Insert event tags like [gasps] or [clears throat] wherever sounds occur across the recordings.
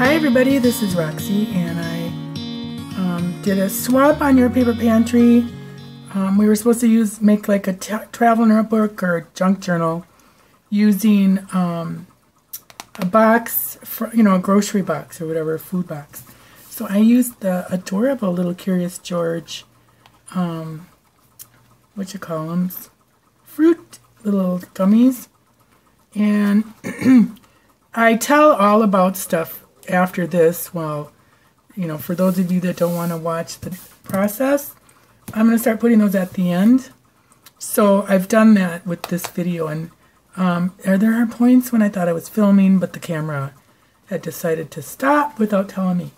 Hi everybody, this is Roxy and I um, did a swap on your paper pantry. Um, we were supposed to use make like a travel notebook or junk journal using um, a box, for, you know, a grocery box or whatever, food box. So I used the adorable little Curious George, um, what you call them, fruit little gummies. And [clears throat] I tell all about stuff after this, well, you know, for those of you that don't want to watch the process, I'm going to start putting those at the end. So I've done that with this video, and um, there are points when I thought I was filming, but the camera had decided to stop without telling me.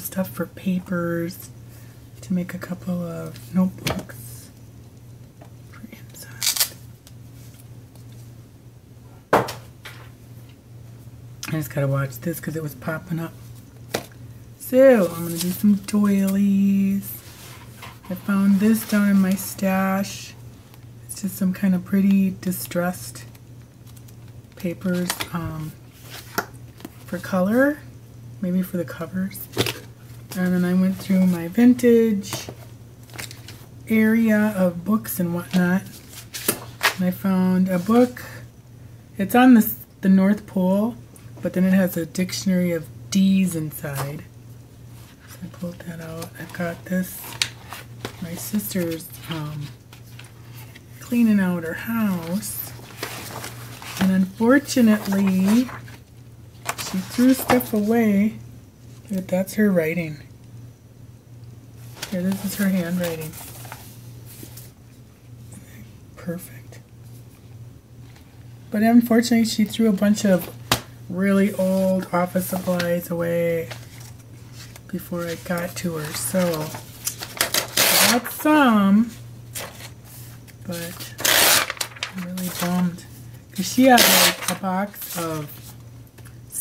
Some stuff for papers to make a couple of notebooks. I just gotta watch this because it was popping up. So I'm gonna do some doilies. I found this down in my stash. It's just some kind of pretty distressed papers um, for color, maybe for the covers. And then I went through my vintage area of books and whatnot. And I found a book. It's on the, the North Pole, but then it has a dictionary of D's inside. So I pulled that out. I got this. My sister's um, cleaning out her house. And unfortunately, she threw stuff away. That's her writing. Here, this is her handwriting. Perfect. But unfortunately, she threw a bunch of really old office supplies away before I got to her. So, I got some, but I'm really bummed. Because She had like a box of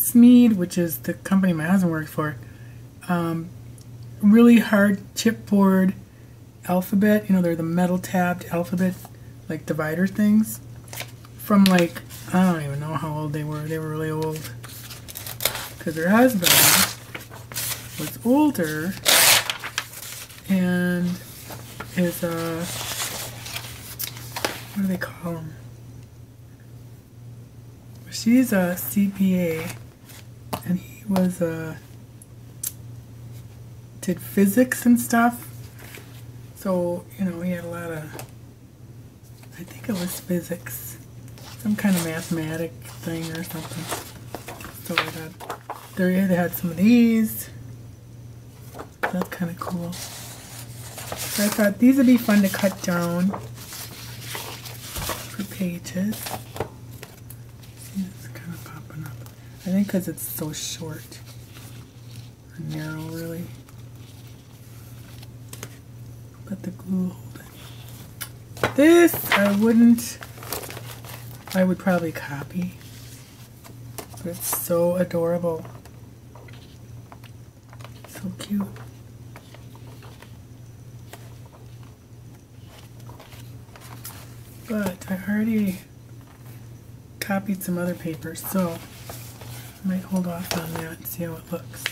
Smead, which is the company my husband works for. Um, really hard chipboard alphabet. You know, they're the metal tabbed alphabet like divider things from like, I don't even know how old they were. They were really old. Because her husband was older and is, uh, what do they call him? She's a CPA and he was, uh, did physics and stuff. So, you know, he had a lot of, I think it was physics, some kind of mathematic thing or something. So I had, there they had some of these. That's kind of cool. So I thought these would be fun to cut down for pages. See, it's kind of popping up. I think because it's so short or narrow, really but the glue holding. This I wouldn't, I would probably copy. But it's so adorable. So cute. But I already copied some other papers, so I might hold off on that and see how it looks.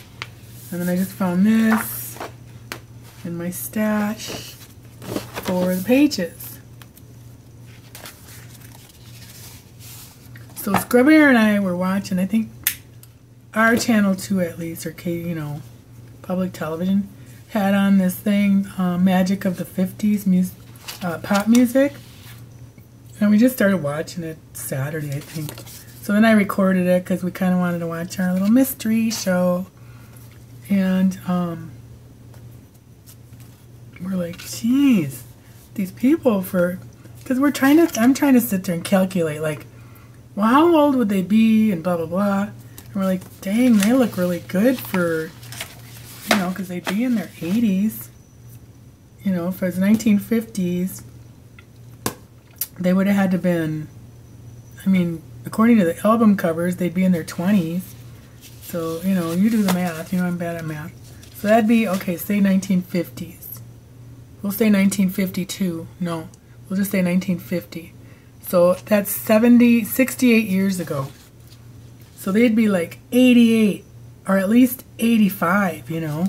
And then I just found this in my stash for the pages. So Scrub and I were watching, I think our channel 2 at least, or K, you know, public television, had on this thing, uh, Magic of the 50s music, uh, pop music. And we just started watching it Saturday, I think. So then I recorded it because we kind of wanted to watch our little mystery show. And um, we're like, geez, these people for, because we're trying to, I'm trying to sit there and calculate, like, well, how old would they be, and blah, blah, blah. And we're like, dang, they look really good for, you know, because they'd be in their 80s. You know, if it was 1950s, they would have had to been, I mean, according to the album covers, they'd be in their 20s. So, you know, you do the math. You know, I'm bad at math. So that'd be, okay, say 1950s. We'll say 1952. No, we'll just say 1950. So that's 70, 68 years ago. So they'd be like 88 or at least 85, you know.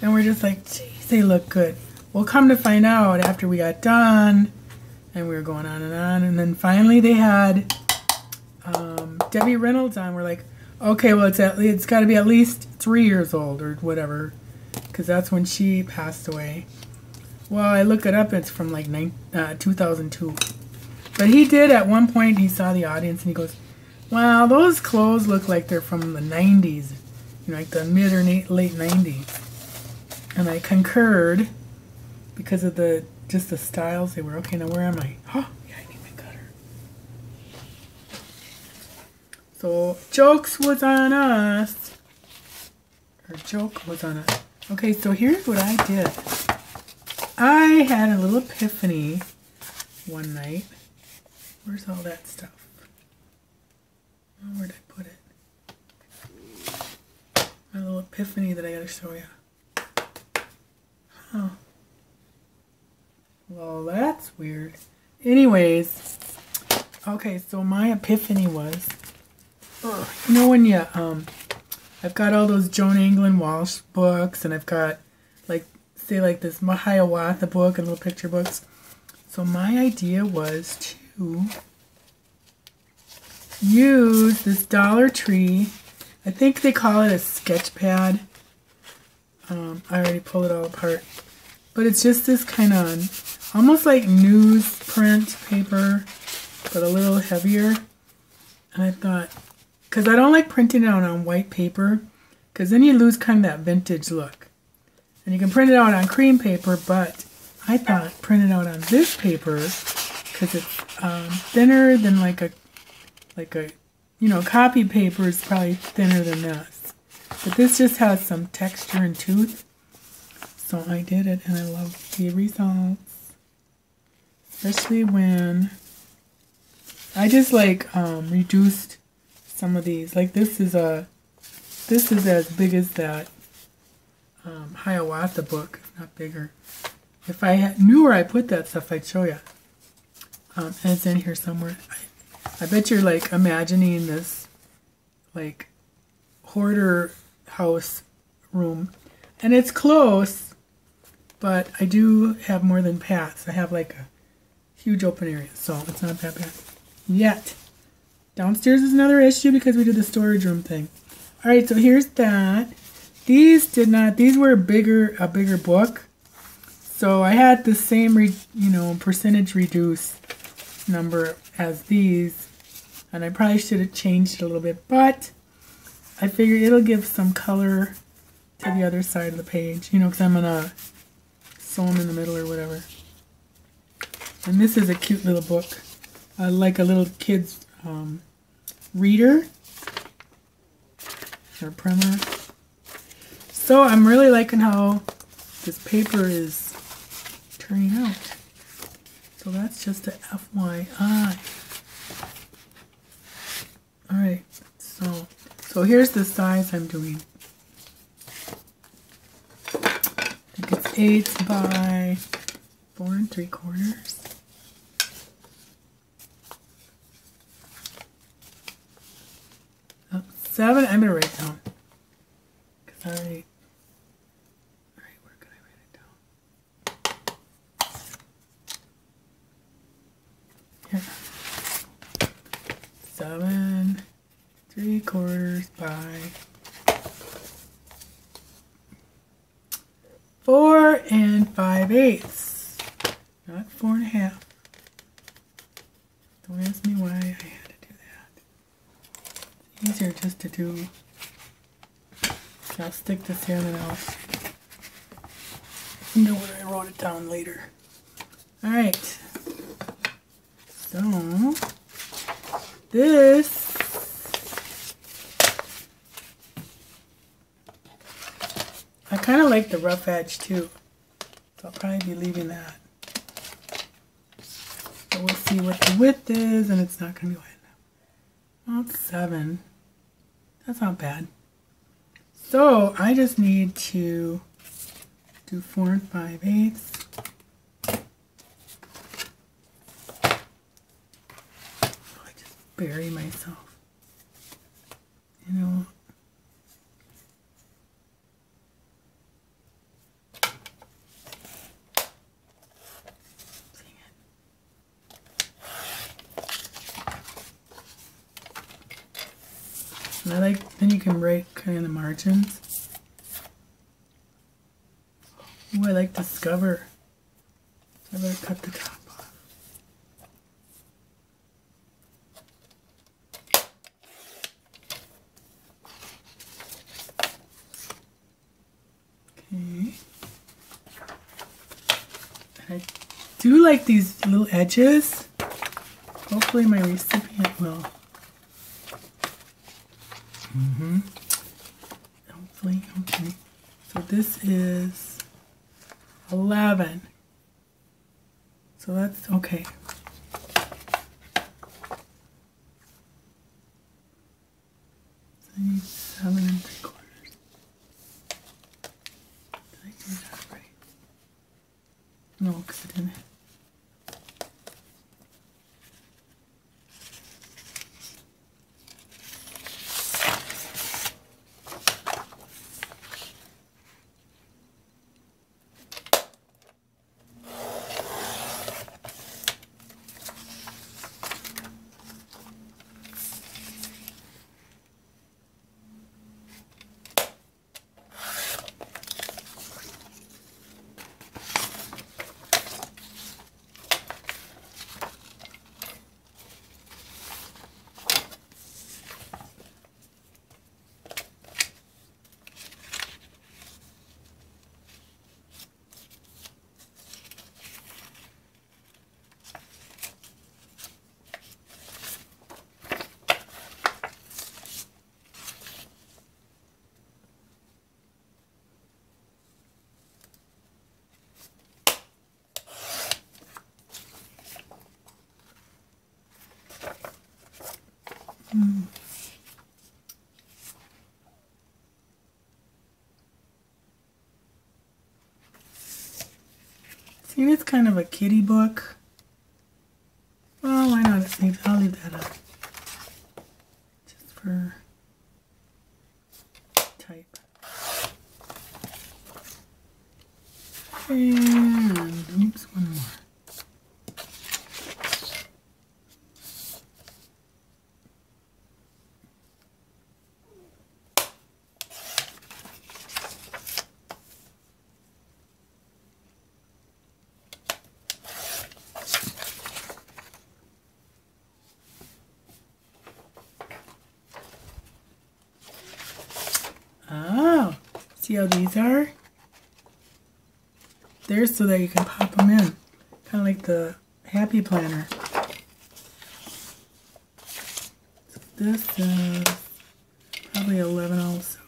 And we're just like, geez, they look good. Well, come to find out after we got done and we were going on and on. And then finally they had um, Debbie Reynolds on. We're like, okay, well, it's, at, it's got to be at least three years old or whatever because that's when she passed away. Well, I look it up. It's from like nine, uh, 2002. But he did at one point. He saw the audience and he goes, "Wow, those clothes look like they're from the 90s, you know, like the mid or late 90s." And I concurred because of the just the styles they were. Okay, now where am I? Oh, [gasps] yeah, I need my cutter. So jokes was on us. Or joke was on us. Okay, so here's what I did. I had a little epiphany one night. Where's all that stuff? Where'd I put it? My little epiphany that I gotta show you. Huh. Well, that's weird. Anyways, okay, so my epiphany was, you know when you, um, I've got all those Joan England Walsh books, and I've got, like, say like this Hiawatha book and little picture books. So my idea was to use this Dollar Tree. I think they call it a sketch pad. Um, I already pulled it all apart. But it's just this kind of almost like newsprint paper, but a little heavier. And I thought, because I don't like printing it out on white paper, because then you lose kind of that vintage look. And you can print it out on cream paper, but I thought print it out on this paper because it's um, thinner than like a, like a, you know, copy paper is probably thinner than this. But this just has some texture and tooth. So I did it and I love the results. Especially when I just like um, reduced some of these. Like this is a, this is as big as that um, Hiawatha book, not bigger. If I knew where I put that stuff, I'd show you. Um, and it's in here somewhere. I, I bet you're like imagining this like hoarder house room. And it's close, but I do have more than Pat's. I have like a huge open area, so it's not that bad yet. Downstairs is another issue because we did the storage room thing. All right, so here's that. These did not, these were bigger, a bigger book. So I had the same, re, you know, percentage reduce number as these. And I probably should have changed it a little bit, but I figured it'll give some color to the other side of the page, you know, because I'm going to sew them in the middle or whatever. And this is a cute little book, uh, like a little kid's um, reader or primer. So I'm really liking how this paper is turning out. So that's just a FYI. Alright, so so here's the size I'm doing. I think it's eight by four and three quarters. Seven, I'm to write it down. Because I already... Alright, where can I write it down? Here. Seven, three quarters by four and five eighths. Not four and a half. Don't ask me why I easier just to do. I'll stick this here and then I'll know where I wrote it down later. Alright. So, this I kind of like the rough edge too. So I'll probably be leaving that. But we'll see what the width is and it's not going to be wide enough. Well, seven. That's not bad. So I just need to do four and five eighths. Oh, I just bury myself. You know, And I like, then you can write kind of the margins. I like Discover. So I better cut the top off. Okay. I do like these little edges. Hopefully my recipient will Mm-hmm. Okay. So this is 11. So that's okay. seven and three quarters. Did I do that right? No, because I didn't. Mm. It's kind of a kitty book. leave, I'll leave that up. Just for type. And, oops, one more. Oh, see how these are? They're so that you can pop them in. Kind of like the Happy Planner. So this is probably 11 also.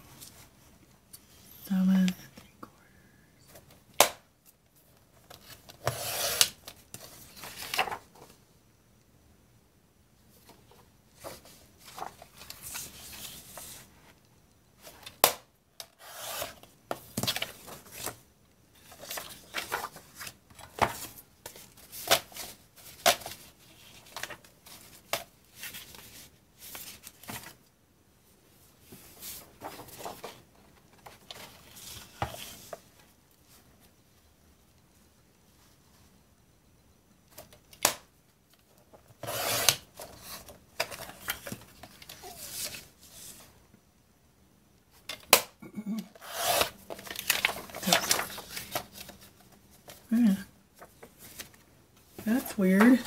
7 and 3 quarters. Yeah. That's weird.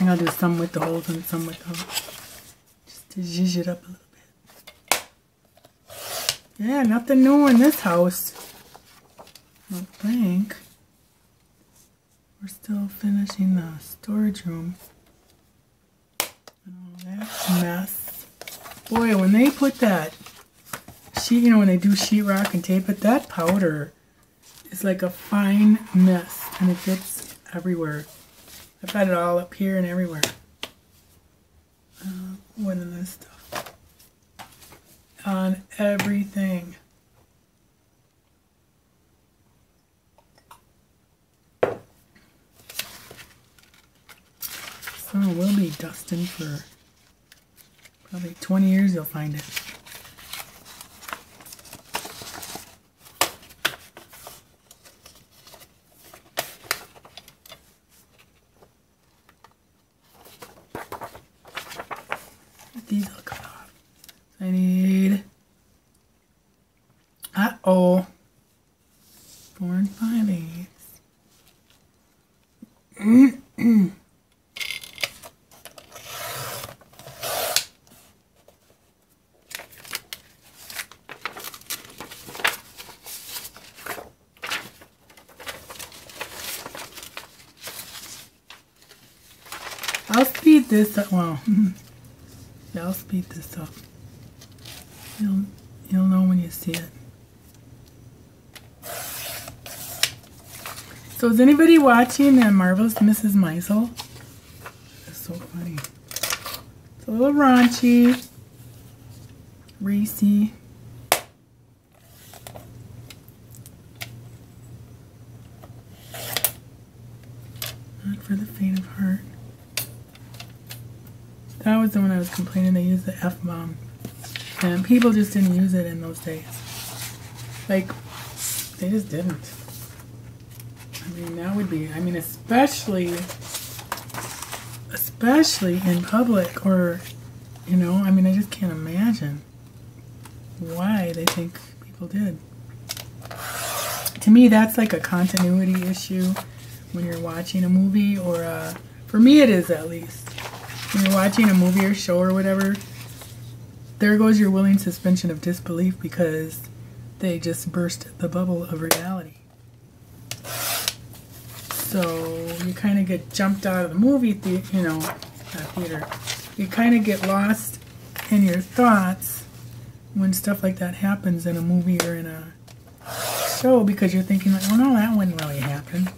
I'm gonna do some with the holes and some without. Just to zhuzh it up a little bit. Yeah, nothing new in this house. I don't think. We're still finishing the storage room. And all that mess. Boy, when they put that sheet, you know, when they do sheetrock and tape it, that powder is like a fine mess and it fits everywhere. I've got it all up here and everywhere. Uh, what is this stuff? On everything. So we'll be dusting for probably 20 years you'll find it. These will cut off. I need. Uh oh. Four and five eighths. I'll speed this up. Well, [laughs] yeah, I'll speed this up. You'll, you'll know when you see it. So is anybody watching that Marvelous Mrs. Maisel? It's so funny. It's a little raunchy, racy. Not for the faint of heart. That was complaining they used the F bomb. And people just didn't use it in those days. Like, they just didn't. I mean, that would be, I mean, especially, especially in public or, you know, I mean, I just can't imagine why they think people did. To me, that's like a continuity issue when you're watching a movie or, uh, for me it is at least. When you're watching a movie or show or whatever, there goes your willing suspension of disbelief because they just burst the bubble of reality. So you kind of get jumped out of the movie, you know, not theater. You kind of get lost in your thoughts when stuff like that happens in a movie or in a show because you're thinking like, oh no, that wouldn't really happen.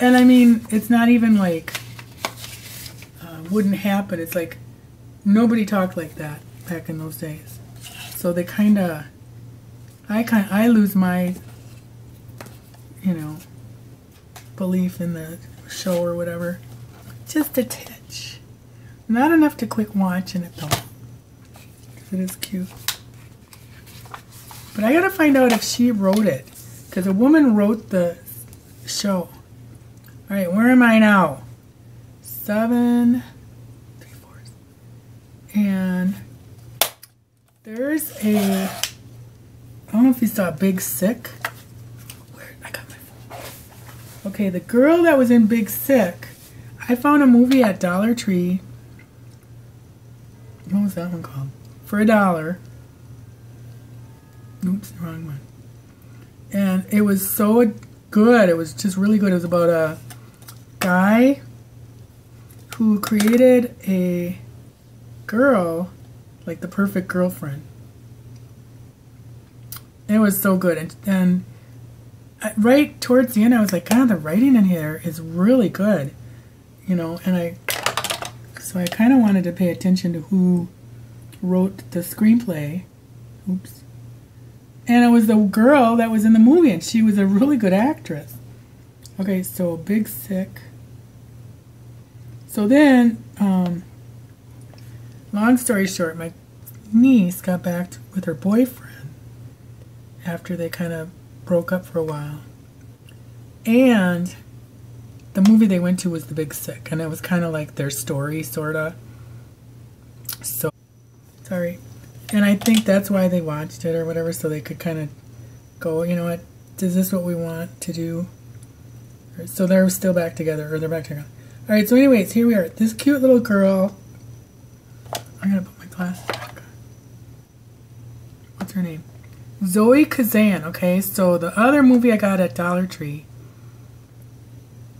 And I mean, it's not even like uh, wouldn't happen. It's like nobody talked like that back in those days. So they kind of, I kind, I lose my, you know, belief in the show or whatever. Just a titch. Not enough to quit watching it though. It is cute. But I gotta find out if she wrote it. Because a woman wrote the show. Alright, where am I now? Seven. And there's a, I don't know if you saw Big Sick. Where, I got my phone. Okay, the girl that was in Big Sick, I found a movie at Dollar Tree. What was that one called? For a dollar. Oops, wrong one. And it was so good. It was just really good. It was about a guy who created a girl, like the perfect girlfriend. It was so good. And, and right towards the end, I was like, God, the writing in here is really good. You know, and I, so I kind of wanted to pay attention to who wrote the screenplay. Oops. And it was the girl that was in the movie, and she was a really good actress. Okay, so Big Sick. So then, um, long story short, my niece got back with her boyfriend after they kind of broke up for a while. And the movie they went to was The Big Sick, and it was kind of like their story, sort of. So, sorry. And I think that's why they watched it or whatever, so they could kind of go, you know what, is this what we want to do? So they're still back together, or they're back together. All right, so anyways, here we are. This cute little girl. Going to put my glasses back. What's her name? Zoe Kazan, okay? So the other movie I got at Dollar Tree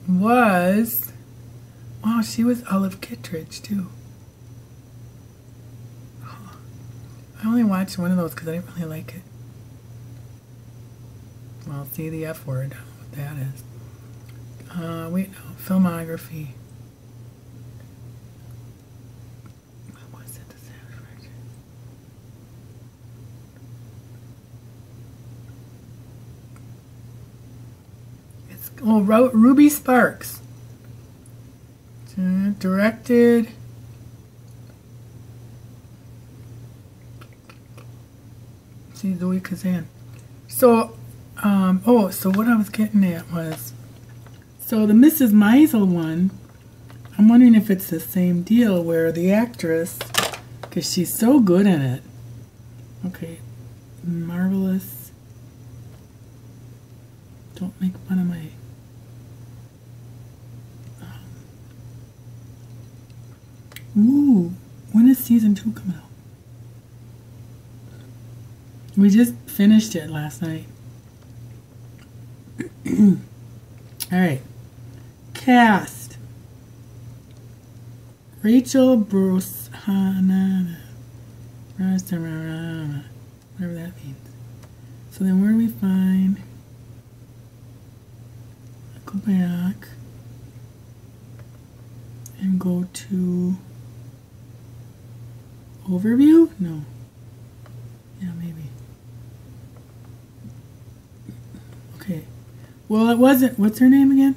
was... Wow, she was Olive Kitteridge, too. I only watched one of those because I didn't really like it. Well, see the F word. I what that is. Uh, wait, no. Filmography. What was it? The Savage Oh, Ruby Sparks. Directed... see Zoe Kazan. So, um, oh, so what I was getting at was, so the Mrs. Maisel one, I'm wondering if it's the same deal where the actress, because she's so good in it. Okay, marvelous. Don't make fun of my. Ooh, when is season two coming out? We just finished it last night. [clears throat] All right. Cast. Rachel Bruce Hanana. Whatever that means. So then where do we find go back and go to overview? No. Yeah, maybe. Okay. Well, it wasn't. What's her name again?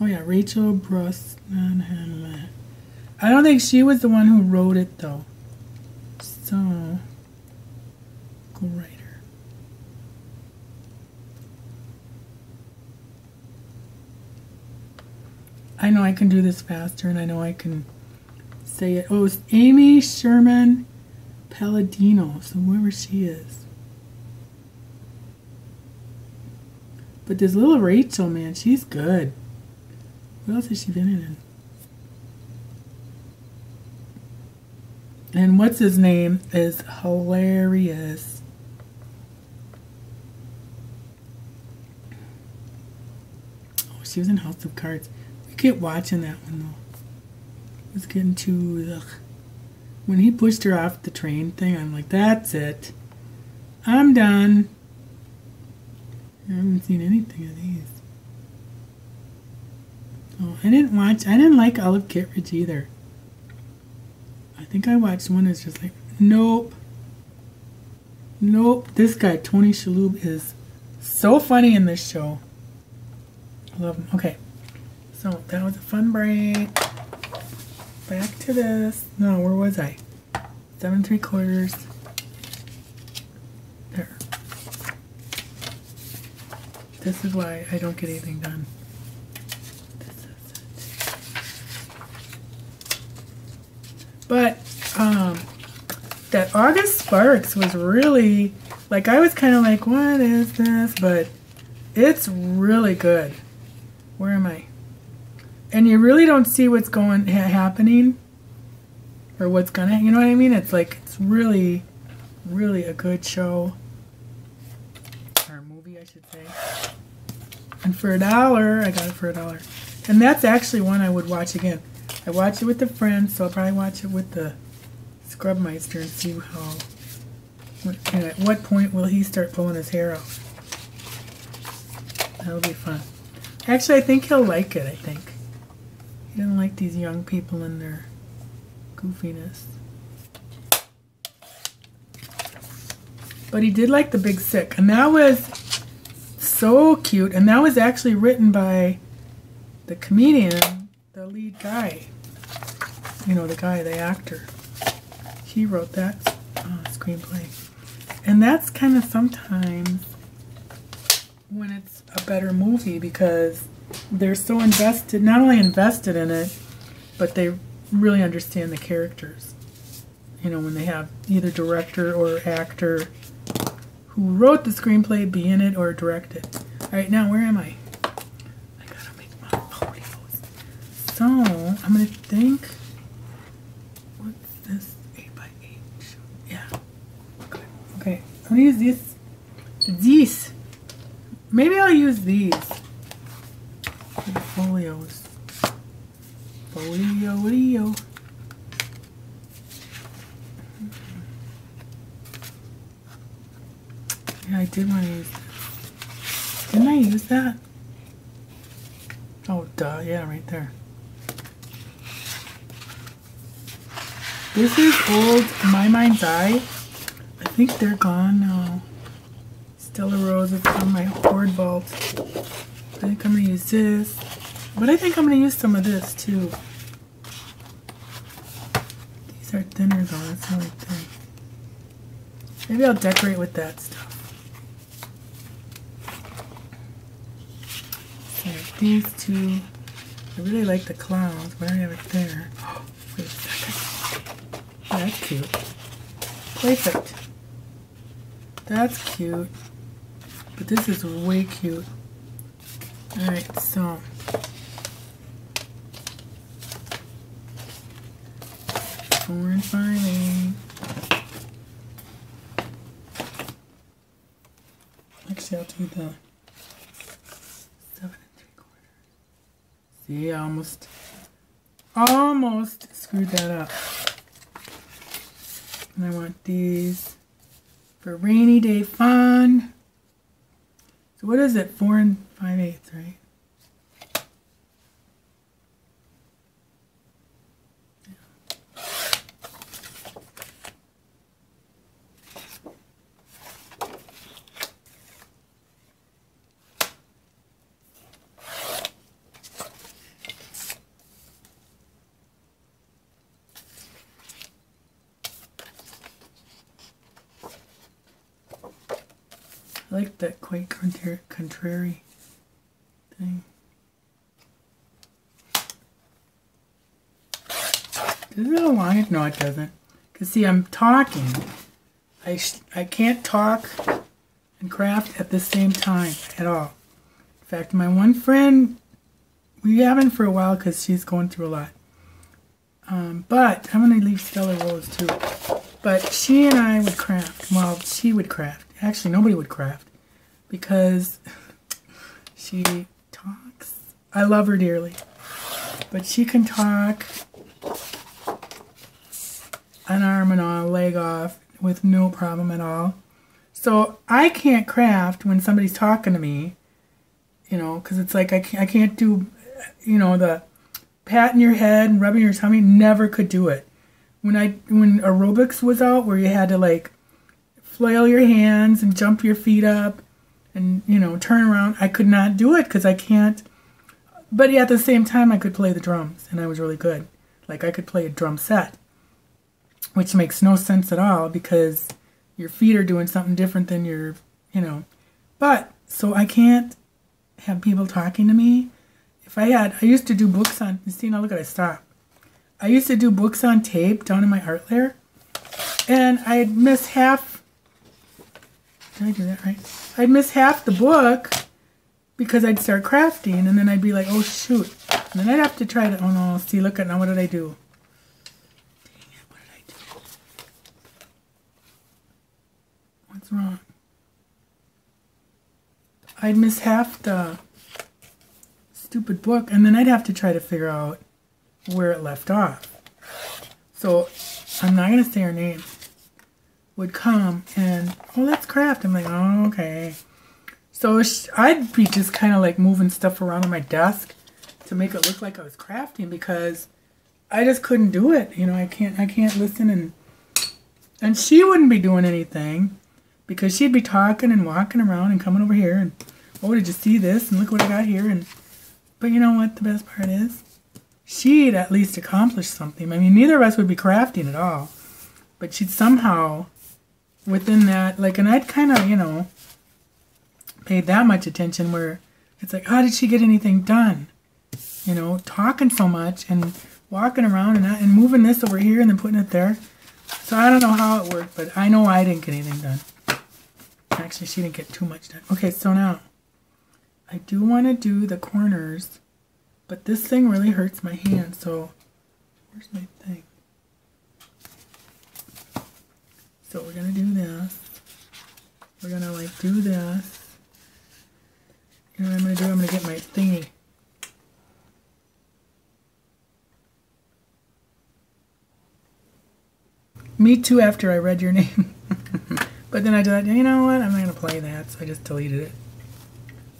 Oh, yeah, Rachel Brosnahan. I don't think she was the one who wrote it, though. So, go writer. I know I can do this faster, and I know I can say it. Oh, it's Amy Sherman Palladino, so whoever she is. But this little Rachel, man, she's good. What else has she been in? And what's his name is hilarious. Oh, she was in House of Cards. We kept watching that one though. Was getting too ugh. When he pushed her off the train thing, I'm like, that's it. I'm done. I haven't seen anything of these. Oh, I didn't watch, I didn't like Olive Kitteridge either. I think I watched one that's just like, nope. Nope. This guy, Tony Shalhoub, is so funny in this show. I love him. Okay, so that was a fun break. Back to this. No, where was I? Seven three quarters. There. This is why I don't get anything done. But um, that August Sparks was really like I was kind of like, what is this? But it's really good. Where am I? And you really don't see what's going ha happening or what's gonna. You know what I mean? It's like it's really, really a good show or movie, I should say. And for a dollar, I got it for a dollar. And that's actually one I would watch again. I watch it with the friends, so I'll probably watch it with the Scrubmeister and see how, and at what point will he start pulling his hair out. That'll be fun. Actually, I think he'll like it, I think. Doesn't like these young people and their goofiness. But he did like The Big Sick, and that was so cute, and that was actually written by the comedian, the lead guy. You know, the guy, the actor. He wrote that uh, screenplay. And that's kind of sometimes when it's a better movie because they're so invested, not only invested in it, but they really understand the characters. You know, when they have either director or actor who wrote the screenplay be in it or direct it. All right, now where am I? I gotta make my photos. So, I'm gonna think, what's this, 8 by 8 Yeah, good. Okay, I'm gonna use this, these. Maybe I'll use these folios. Folio. Yeah, I did want to use this. Didn't I use that? Oh, duh. Yeah, right there. This is old My Mind's Eye. I think they're gone now. Stella Rose is on my hoard vault. I think I'm to use this. But I think I'm going to use some of this too. These are thinner though. That's really thin. Maybe I'll decorate with that stuff. these two. I really like the clouds, but I have it there. Oh, [gasps] wait a second. That's cute. Perfect. That's cute. But this is way cute. Alright, so. And five eight. Actually, I'll do the See, I almost, almost screwed that up. And I want these for rainy day fun. So what is it? Four and five eighths, right? Like that quite contrary thing. Does it align? No, it doesn't. Because see, I'm talking. I, I can't talk and craft at the same time at all. In fact, my one friend, we haven't for a while because she's going through a lot. Um, but I'm going to leave Stella Rose too. But she and I would craft. Well, she would craft. Actually, nobody would craft because she talks. I love her dearly, but she can talk an arm and a leg off with no problem at all. So I can't craft when somebody's talking to me, you know, because it's like I can't, I can't do, you know, the patting your head and rubbing your tummy. Never could do it. When I when aerobics was out, where you had to like flail your hands and jump your feet up and, you know, turn around. I could not do it because I can't but at the same time, I could play the drums, and I was really good. Like I could play a drum set, which makes no sense at all because your feet are doing something different than your, you know. But so I can't have people talking to me. If I had, I used to do books on. You see now, look at I stop. I used to do books on tape down in my art lair, and I'd miss half. Did I do that right? I'd miss half the book because I'd start crafting, and then I'd be like, "Oh shoot!" And then I'd have to try to. Oh no! See, look at now. What did I do? Dang it! What did I do? What's wrong? I'd miss half the stupid book, and then I'd have to try to figure out where it left off. So I'm not gonna say her name. Would come and oh, let's craft. I'm like, oh, okay. So I'd be just kind of like moving stuff around on my desk to make it look like I was crafting because I just couldn't do it. You know, I can't I can't listen and and she wouldn't be doing anything because she'd be talking and walking around and coming over here and oh did you see this and look what I got here and but you know what the best part is she'd at least accomplish something. I mean neither of us would be crafting at all but she'd somehow within that like and I'd kind of you know paid that much attention where it's like how did she get anything done you know, talking so much and walking around and, and moving this over here and then putting it there. So I don't know how it worked, but I know I didn't get anything done. Actually, she didn't get too much done. Okay, so now I do want to do the corners, but this thing really hurts my hand. So where's my thing? So we're going to do this. We're going to like do this. You know what I'm to do? I'm to get my thingy. Me too after I read your [laughs] name. but then I thought, you know what, I'm not going to play that, so I just deleted it.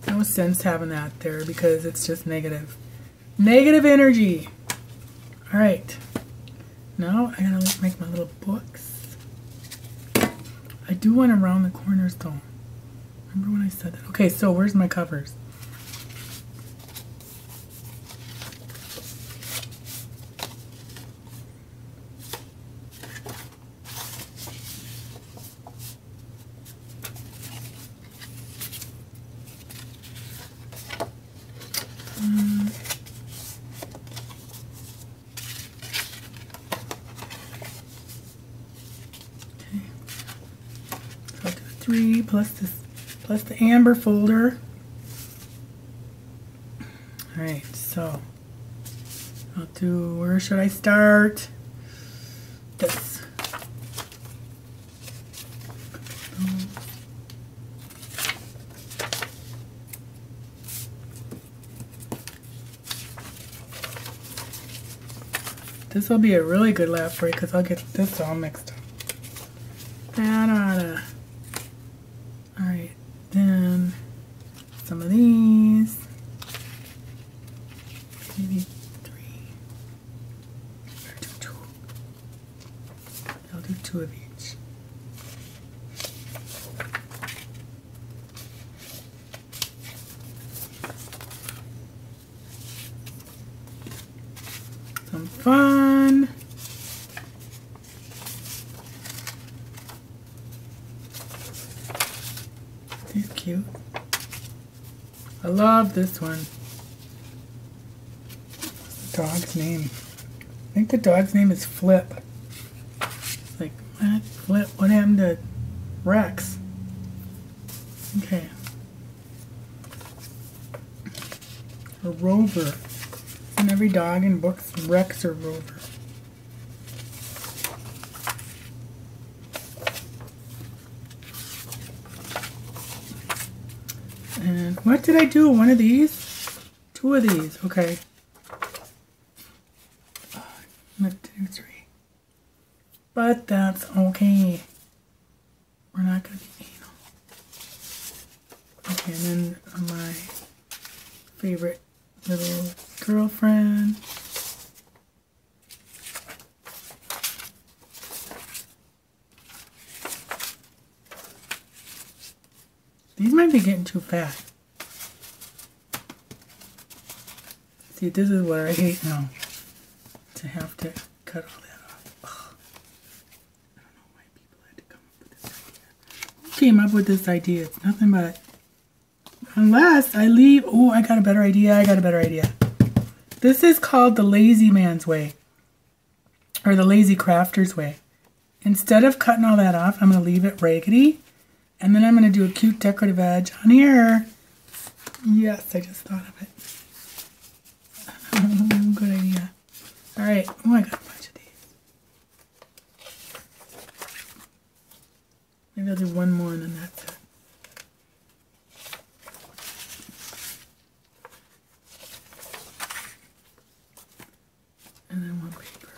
No sense having that there because it's just negative. Negative energy. Alright. Now I gotta make my little books. I do want to round the corners though. Remember when I said that? Okay, so where's my covers? Plus this plus the amber folder. Alright, so I'll do where should I start? This. This will be a really good lap break because I'll get this all mixed up. That ought to some of these. Maybe three. Or do two. I'll do two of each. Some fun. He's cute. I love this one. What's the dog's name? I think the dog's name is Flip. like, what? Flip? What happened to Rex? Okay. A Rover. And every dog in books, Rex or Rover. And what did I do? One of these? Two of these. Okay. One, two, three. But that's okay. We're not going to be anal. Okay, and then my favorite little girlfriend. These might be getting too fat. See, this is what I hate now. To have to cut all that off. Ugh. I don't know why people had to come up with this idea. Who came up with this idea? It's nothing but... Unless I leave... Oh, I got a better idea. I got a better idea. This is called the lazy man's way. Or the lazy crafter's way. Instead of cutting all that off, I'm going to leave it raggedy. And then I'm going to do a cute decorative edge on here. Yes, I just thought of it. Good idea. All right. Oh, I got a bunch of these. Maybe I'll do one more and then that's it. And then one paper.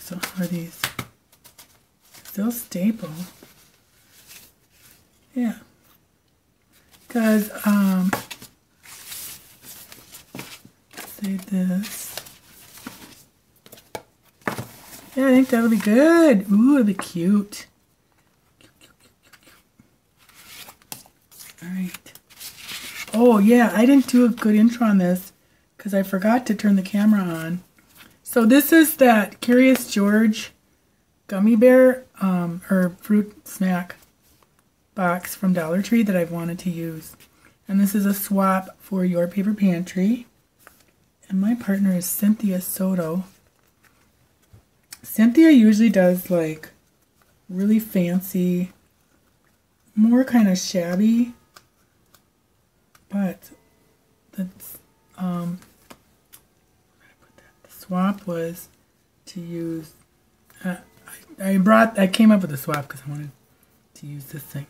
So how are these? Still staple. Yeah. Because, um, say this. Yeah, I think that'll be good. Ooh, it'll be cute. All right. Oh, yeah, I didn't do a good intro on this because I forgot to turn the camera on. So this is that Curious George gummy bear um, or fruit snack box from Dollar Tree that I've wanted to use. And this is a swap for Your Paper Pantry. And my partner is Cynthia Soto. Cynthia usually does like really fancy, more kind of shabby, but that's um, the swap was to use. Uh, I, I brought I came up with a swap because I wanted to use this thing.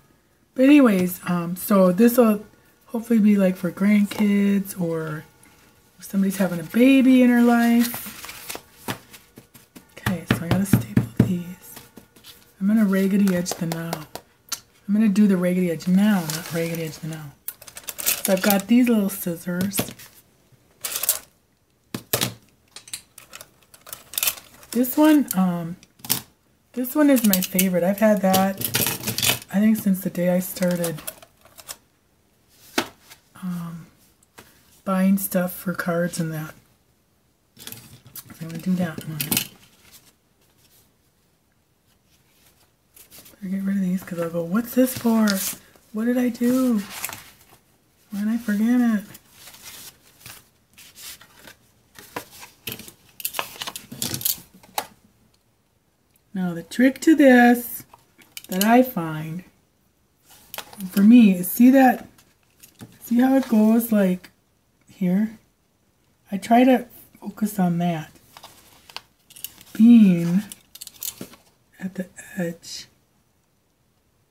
But anyways, um, so this will hopefully be like for grandkids or if somebody's having a baby in her life. Okay, so I gotta staple these. I'm gonna raggedy edge the now. I'm gonna do the raggedy edge now, not raggedy edge the now. So I've got these little scissors. This one, um, this one is my favorite. I've had that, I think, since the day I started um, buying stuff for cards and that. I'm going to do that one. Better get rid of these because I'll go, what's this for? What did I do? Why did I forget it? Now the trick to this that I find for me see that see how it goes like here? I try to focus on that. Being at the edge.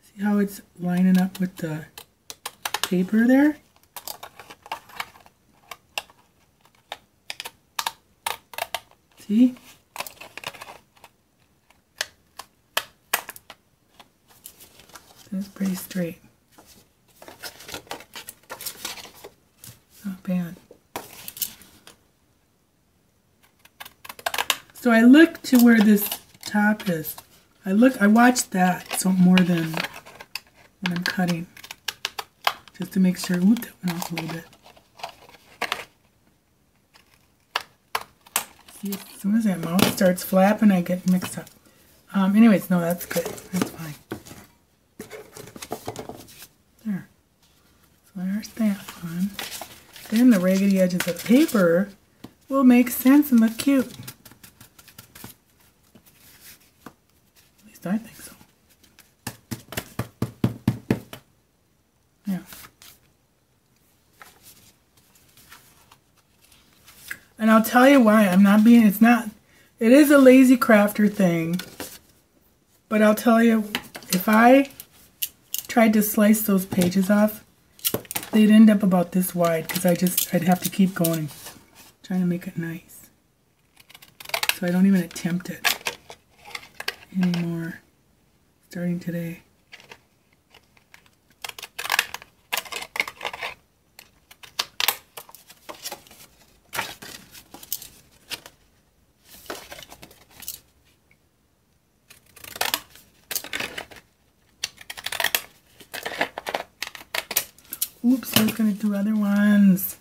See how it's lining up with the paper there? See It's pretty straight. Not bad. So I look to where this top is. I look, I watch that so more than when I'm cutting. Just to make sure, ooh, that went off a little bit. See, as soon as that mouth starts flapping, I get mixed up. Um, anyways, no, that's good. That's fine. There's that one. Then the raggedy edges of paper will make sense and look cute. At least I think so. Yeah. And I'll tell you why. I'm not being, it's not, it is a lazy crafter thing. But I'll tell you, if I tried to slice those pages off, they'd end up about this wide because I just, I'd have to keep going, trying to make it nice. So I don't even attempt it anymore, starting today. I to do other ones.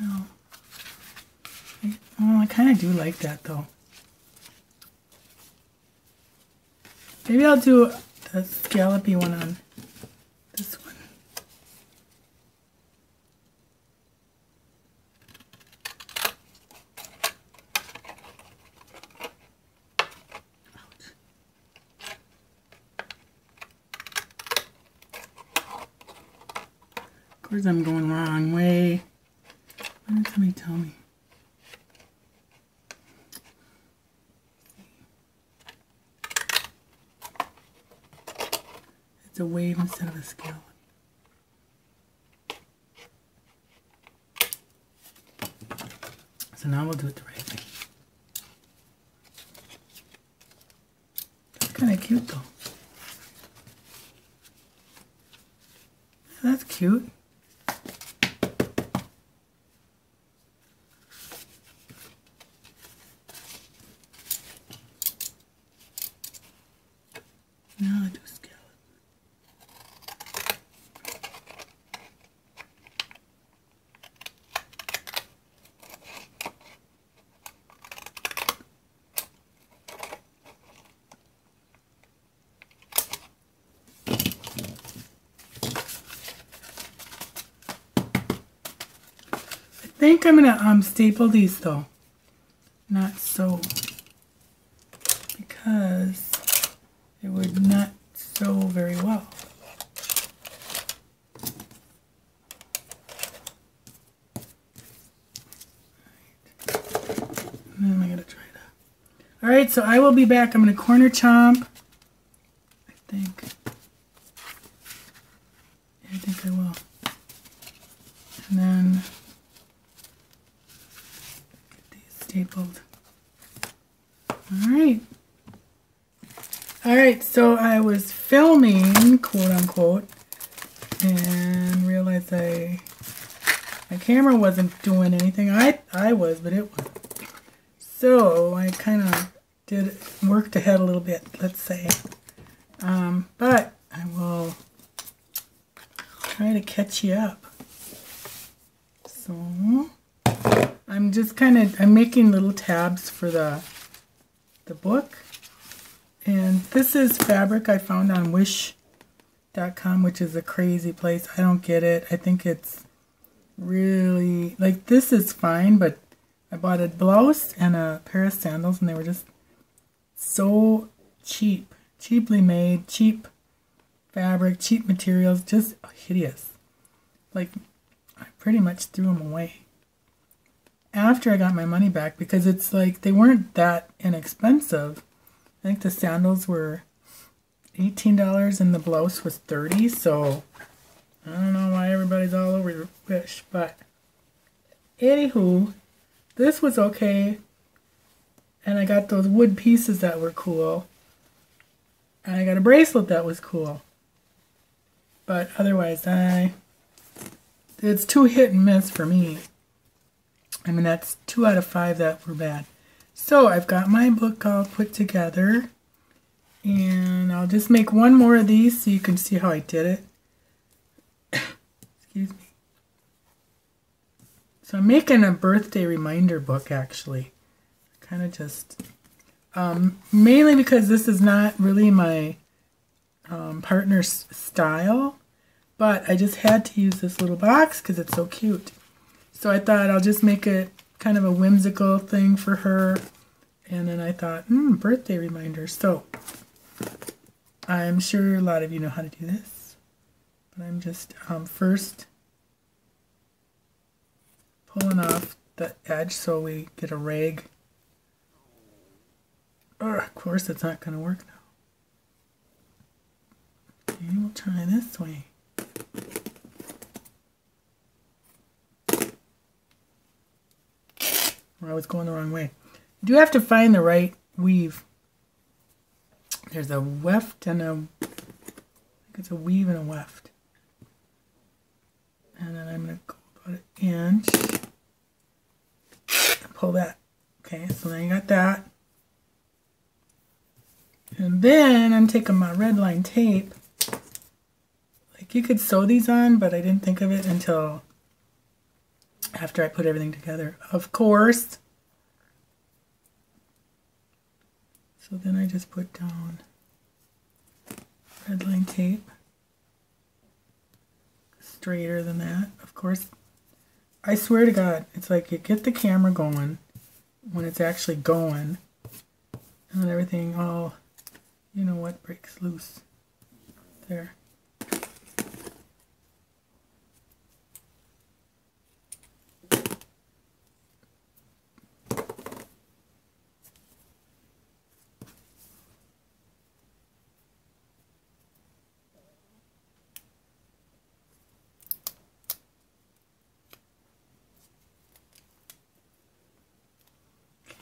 Well, I, well, I kind of do like that though. Maybe I'll do the scallopy one on this one. I'm going wrong way. Why did somebody tell me? It's a wave instead of a scallop. So now we'll do it the right way. That's kind of cute though. That's cute. Now I do scallop. I think I'm gonna um staple these though, not so, because it would not sew very well. All right, so I will be back. I'm gonna corner chomp. I think. I think I will. And then get these stapled. All right. All right, so I was filming, quote unquote, and realized I my camera wasn't doing anything. I I was, but it was. So I kind of did worked ahead a little bit, let's say. Um, but I will try to catch you up. So I'm just kind of I'm making little tabs for the the book. This is fabric I found on wish.com, which is a crazy place. I don't get it. I think it's really, like this is fine, but I bought a blouse and a pair of sandals and they were just so cheap. Cheaply made, cheap fabric, cheap materials, just hideous. Like, I pretty much threw them away. After I got my money back because it's like they weren't that inexpensive I think the sandals were $18 and the blouse was 30 so I don't know why everybody's all over Wish, but anywho, this was okay. And I got those wood pieces that were cool. And I got a bracelet that was cool. But otherwise, I it's too hit and miss for me. I mean, that's two out of five that were bad. So I've got my book all put together and I'll just make one more of these so you can see how I did it. [coughs] Excuse me. So I'm making a birthday reminder book actually. Kind of just, um, mainly because this is not really my um, partner's style, but I just had to use this little box because it's so cute. So I thought I'll just make it kind of a whimsical thing for her. And then I thought, hmm, birthday reminder. So I'm sure a lot of you know how to do this. But I'm just um, first pulling off the edge so we get a rag. Ugh, of course it's not going to work now. Okay, we'll try this way. I was going the wrong way. You do have to find the right weave. There's a weft and a, I think it's a weave and a weft. And then I'm going to go about an inch. Pull that. Okay, so then you got that. And then I'm taking my red line tape. Like you could sew these on, but I didn't think of it until after I put everything together. Of course. So then I just put down red line tape. Straighter than that, of course. I swear to God, it's like you get the camera going when it's actually going and then everything all, you know what, breaks loose there.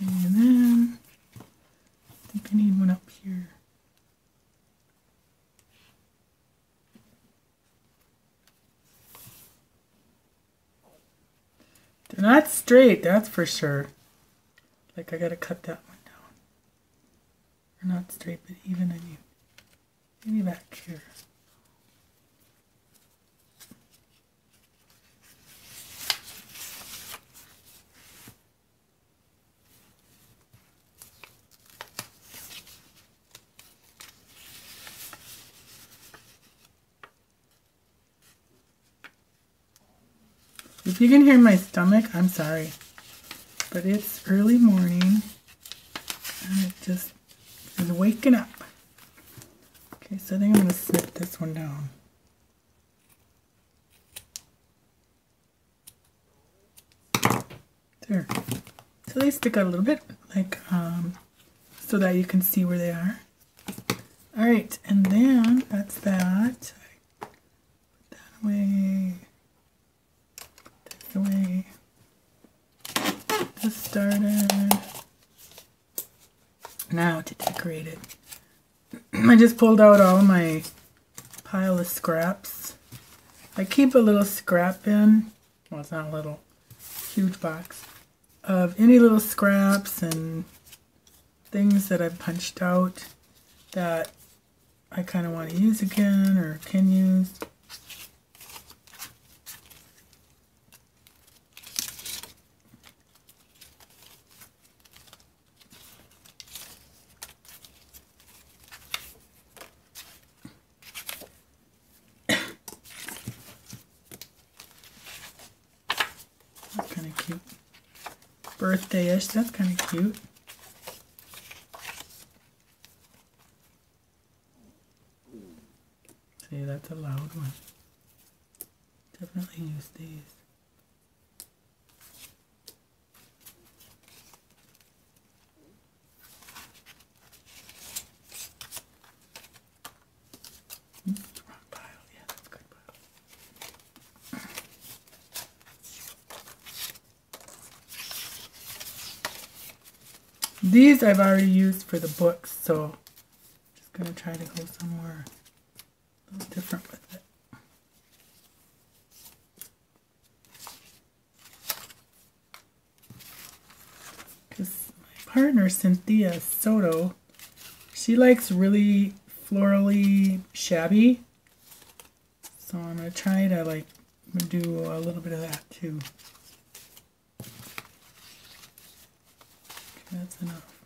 And then I think I need one up here. They're not straight, that's for sure. Like I gotta cut that one down. They're not straight, but even I need maybe back here. If you can hear my stomach, I'm sorry. But it's early morning and it just is waking up. Okay, so I think I'm going to snip this one down. There. So they stick out a little bit, like, um, so that you can see where they are. All right, and then that's that. Put that away away. Just started. Now to decorate it. [clears throat] I just pulled out all my pile of scraps. I keep a little scrap bin. Well, it's not a little. Huge box. Of any little scraps and things that I've punched out that I kind of want to use again or can use. Birthday-ish. That's kind of cute. See, that's a loud one. Definitely use these. These I've already used for the books, so I'm just going to try to go somewhere a little different with it. Because my partner, Cynthia Soto, she likes really florally shabby. So I'm going to try to like do a little bit of that too. That's enough.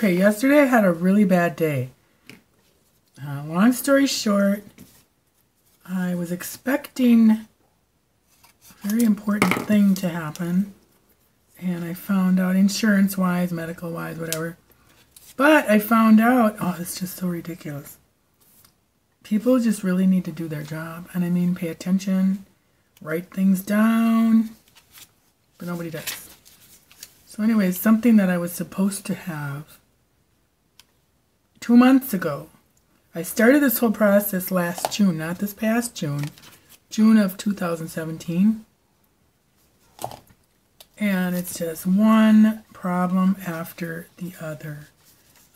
Okay, yesterday I had a really bad day. Uh, long story short, I was expecting a very important thing to happen. And I found out insurance wise, medical wise, whatever. But I found out, oh, it's just so ridiculous. People just really need to do their job. And I mean, pay attention, write things down. But nobody does. So, anyways, something that I was supposed to have two months ago. I started this whole process last June, not this past June, June of 2017. And it's just one problem after the other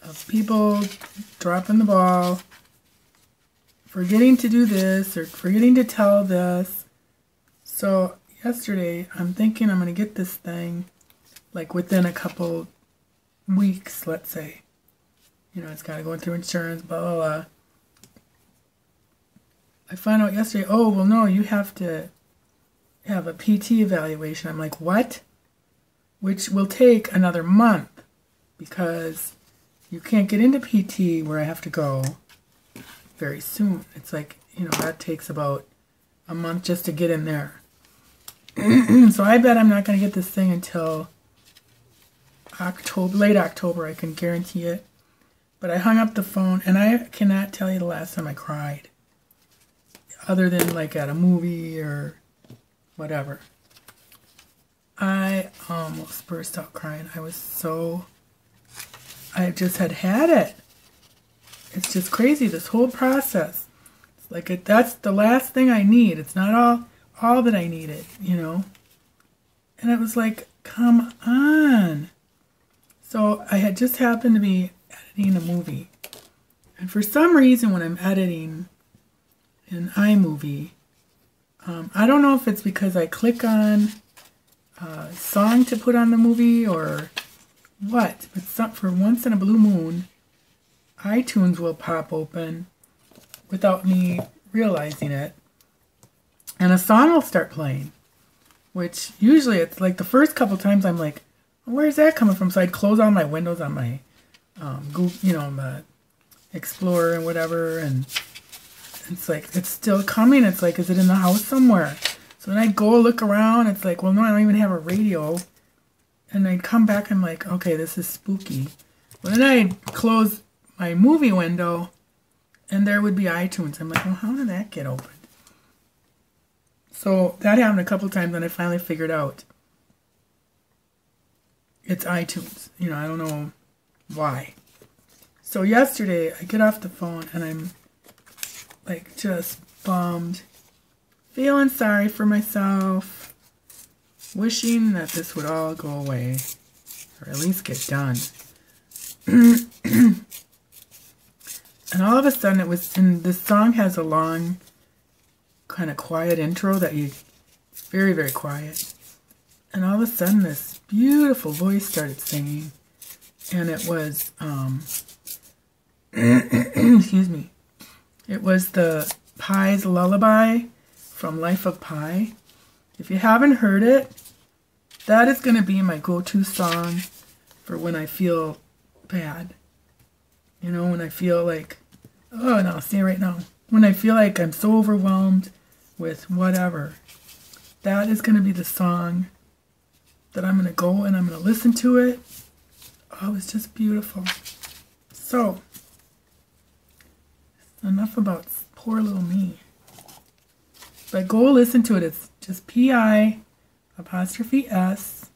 of people dropping the ball, forgetting to do this or forgetting to tell this. So yesterday, I'm thinking I'm going to get this thing like within a couple weeks, let's say. You know, it's got to go through insurance, blah, blah, blah. I found out yesterday, oh, well, no, you have to have a PT evaluation. I'm like, what? Which will take another month because you can't get into PT where I have to go very soon. It's like, you know, that takes about a month just to get in there. [clears throat] so I bet I'm not going to get this thing until October, late October. I can guarantee it. But I hung up the phone, and I cannot tell you the last time I cried. Other than like at a movie or whatever. I almost burst out crying. I was so. I just had had it. It's just crazy, this whole process. It's like it, that's the last thing I need. It's not all all that I needed, you know. And it was like, come on. So I had just happened to be editing a movie. And for some reason, when I'm editing in iMovie, um, I don't know if it's because I click on a song to put on the movie or what, but some, for once in a blue moon, iTunes will pop open without me realizing it, and a song will start playing. Which usually it's like the first couple times I'm like, where's that coming from? So I'd close all my windows on my um, Google, you know, the Explorer and whatever, and it's like it's still coming. It's like, is it in the house somewhere? So then I'd go look around. It's like, well, no, I don't even have a radio. And I'd come back I'm like, okay, this is spooky. Then I'd close my movie window, and there would be iTunes. I'm like, well, how did that get opened? So that happened a couple times, and I finally figured out it's iTunes. You know, I don't know why. So yesterday, I get off the phone and I'm like just bummed, feeling sorry for myself, wishing that this would all go away or at least get done. [clears throat] and all of a sudden, it was, and this song has a long, kind of quiet intro that you, it's very, very quiet. And all of a sudden, this beautiful voice started singing and it was, um, [clears throat] excuse me, it was the Pi's Lullaby from Life of Pi. If you haven't heard it, that is going to be my go-to song for when I feel bad. You know, when I feel like, oh, no, say right now. When I feel like I'm so overwhelmed with whatever, that is going to be the song that I'm going to go and I'm going to listen to it Oh, it's just beautiful. So, enough about poor little me. But go listen to it. It's just P-I apostrophe S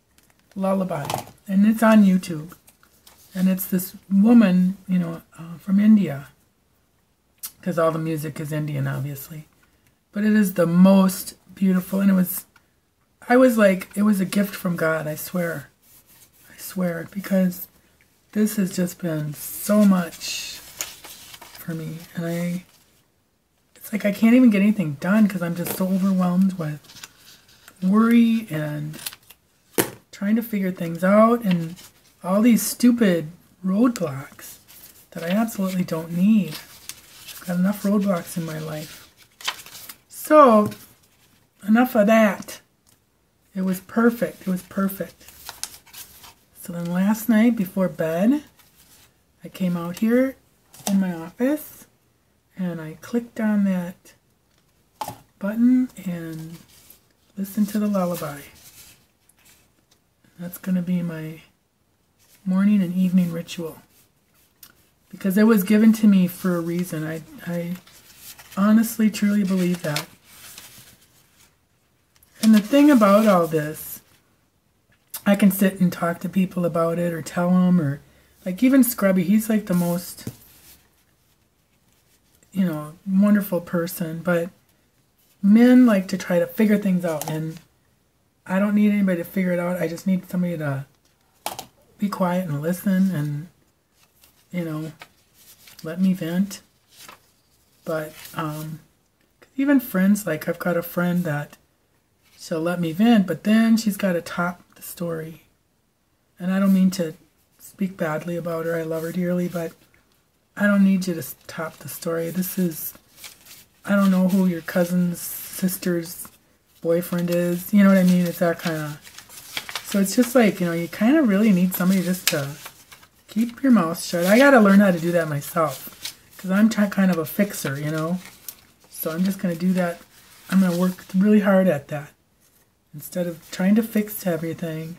lullaby. And it's on YouTube. And it's this woman, you know, uh, from India. Because all the music is Indian, obviously. But it is the most beautiful. And it was, I was like, it was a gift from God, I swear. I swear. Because this has just been so much for me. And I, it's like I can't even get anything done because I'm just so overwhelmed with worry and trying to figure things out and all these stupid roadblocks that I absolutely don't need. I've got enough roadblocks in my life. So, enough of that. It was perfect. It was perfect. So then last night before bed, I came out here in my office and I clicked on that button and listened to the lullaby. That's going to be my morning and evening ritual. Because it was given to me for a reason. I, I honestly, truly believe that. And the thing about all this, I can sit and talk to people about it or tell them or like even Scrubby, he's like the most you know, wonderful person, but men like to try to figure things out and I don't need anybody to figure it out. I just need somebody to be quiet and listen and you know, let me vent. But um even friends like I've got a friend that she'll let me vent, but then she's got to top story. And I don't mean to speak badly about her. I love her dearly, but I don't need you to top the story. This is, I don't know who your cousin's sister's boyfriend is. You know what I mean? It's that kind of. So it's just like, you know, you kind of really need somebody just to keep your mouth shut. I got to learn how to do that myself because I'm kind of a fixer, you know? So I'm just going to do that. I'm going to work really hard at that. Instead of trying to fix everything,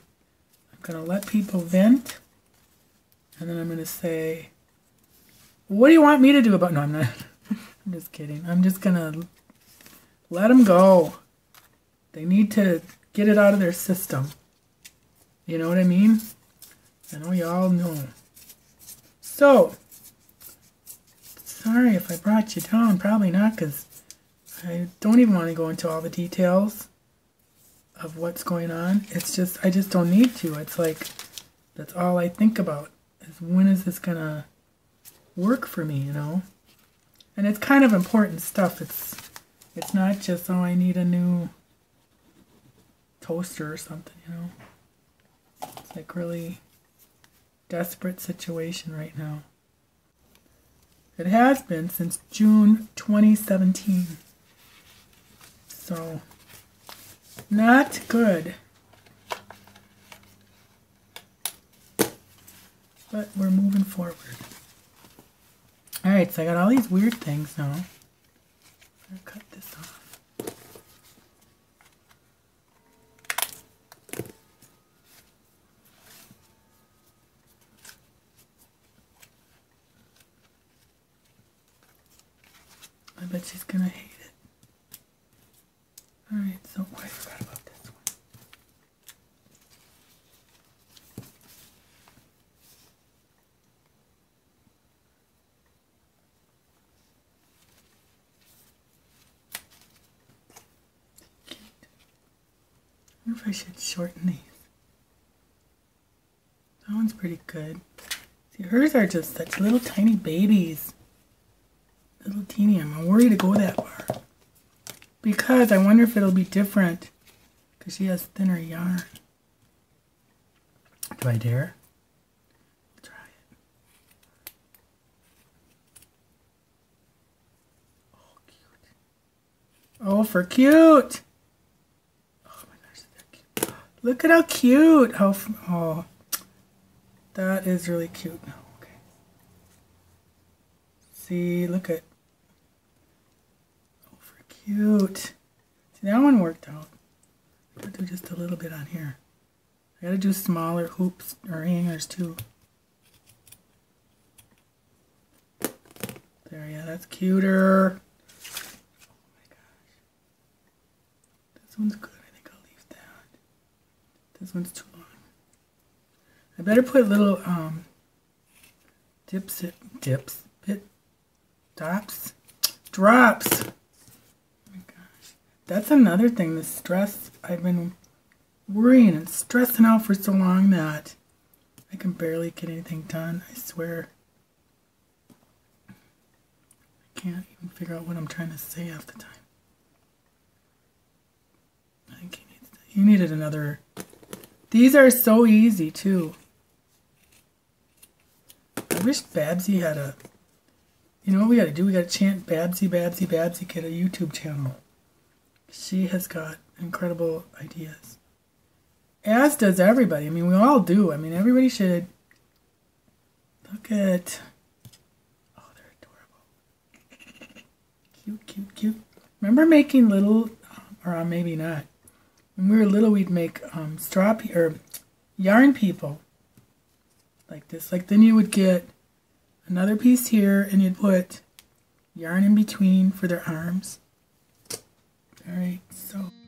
I'm going to let people vent. And then I'm going to say, what do you want me to do about... No, I'm not. [laughs] I'm just kidding. I'm just going to let them go. They need to get it out of their system. You know what I mean? I know you all know. So, sorry if I brought you down. Probably not, because I don't even want to go into all the details of what's going on. It's just, I just don't need to. It's like, that's all I think about, is when is this going to work for me, you know. And it's kind of important stuff. It's it's not just oh I need a new toaster or something, you know. It's like really desperate situation right now. It has been since June 2017. So not good. But we're moving forward. Alright, so I got all these weird things now. To cut this off. I bet she's to hate. Alright, so I forgot about this one. I wonder if I should shorten these. That one's pretty good. See, hers are just such little tiny babies. Little teeny. I'm worried to go that far. Because I wonder if it'll be different. Because she has thinner yarn. Do I dare? I'll try it. Oh, cute. Oh, for cute! Oh look at how cute. How oh, that is really cute. Okay. See, look at. Cute. See, that one worked out. I gotta do just a little bit on here. I gotta do smaller hoops or hangers too. There, yeah, that's cuter. Oh my gosh. This one's good. I think I'll leave that. This one's too long. I better put little um, dips, it dips, bit, dops, drops. That's another thing, the stress. I've been worrying and stressing out for so long that I can barely get anything done, I swear. I can't even figure out what I'm trying to say half the time. I think he, needs to, he needed another these are so easy, too. I wish Babsy had a... You know what we gotta do? We gotta chant Babsy, Babsy, Babsy, get a YouTube channel. She has got incredible ideas. As does everybody. I mean, we all do. I mean, everybody should Look at. Oh, they're adorable. Cute, cute, cute. Remember making little, or uh, maybe not. When we were little, we'd make um, straw or yarn people like this. Like then you would get another piece here, and you'd put yarn in between for their arms. All right, so.